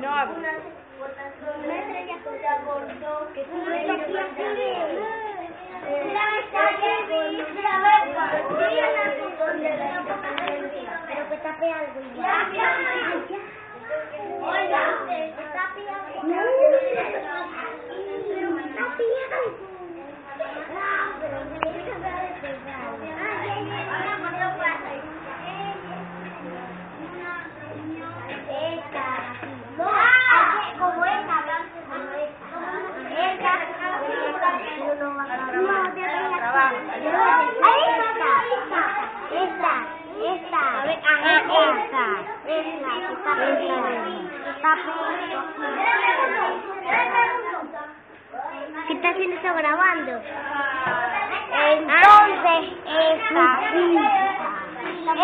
No hablo. Pero que tape algo ¿Qué está haciendo eso grabando? Entonces, esta.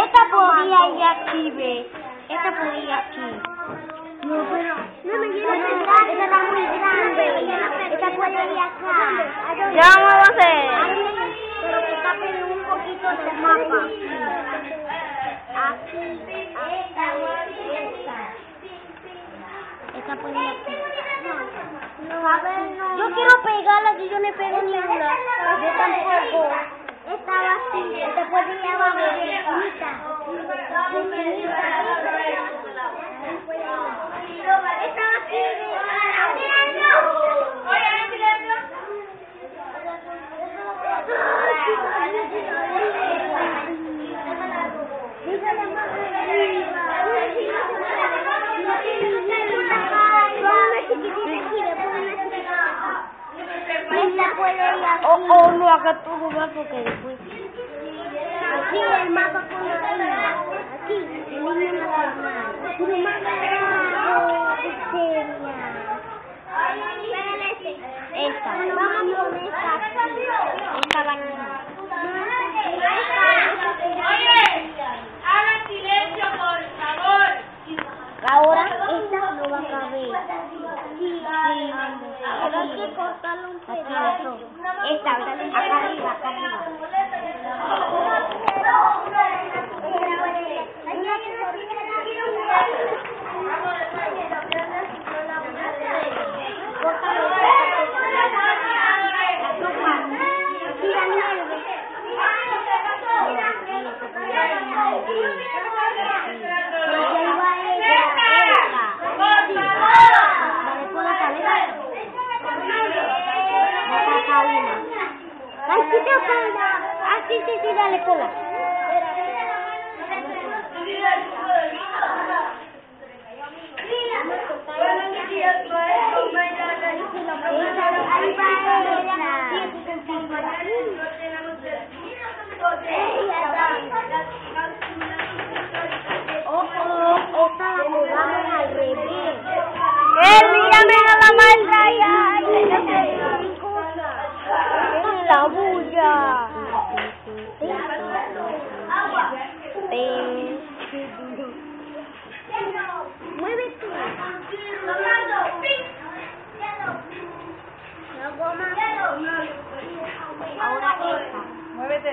Esta podía ir aquí, ve. Esta podía ir aquí. No, pero... No, me quiero pegar. Esta está muy grande. Esta puede ir acá. Ya vamos a hacer. Pero que tapen un poquito el mapa. Aquí, esta, esta. Aquí. A ver, no. Yo quiero pegarla, si yo no pego ni una. Yo tampoco. Esta va así. Esta puede ir abajo. Chiquita. Chiquita. Esta O, o no haga todo mal porque después. Aquí el mapa pone arriba. Aquí, el niño nacional. Pero más abajo, pequeña. Esta. Vamos con esta aquí. Esta va aquí. hagan silencio, por favor. Ahora Esta no va a caber. Sí, Pero hay que cortarlo un pedazo. Esta, acá arriba, acá arriba. Paulina. Vasita Paula. Ah, sí, sí, sí, dale, cola. ¡Eh, dígame a la maldad! Ping. Muévete. Goma. Ahora esta. Muévete,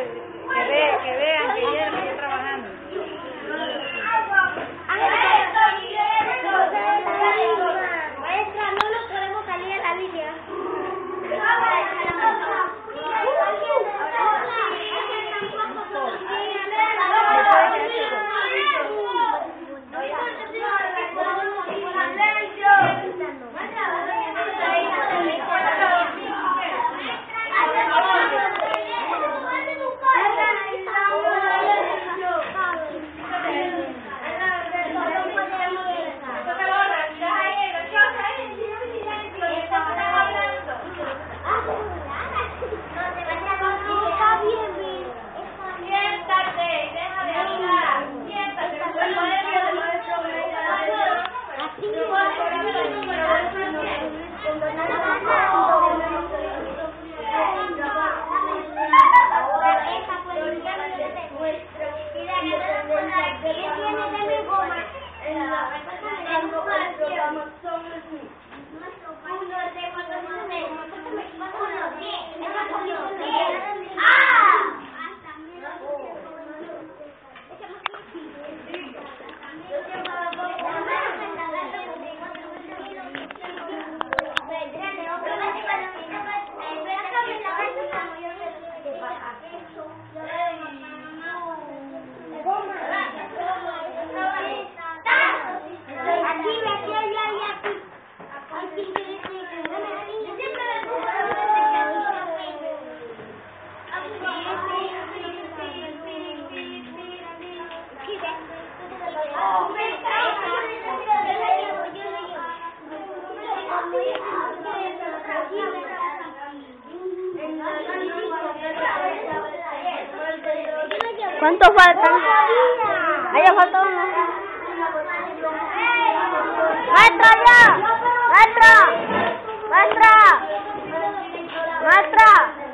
Aquí, aquí, aquí, aquí. Aquí, aquí, aquí. ¿Cuánto faltan? Ahí falta uno. ¡Maestra ya! ¡Maestra! ¡Maestra! ¡Maestra!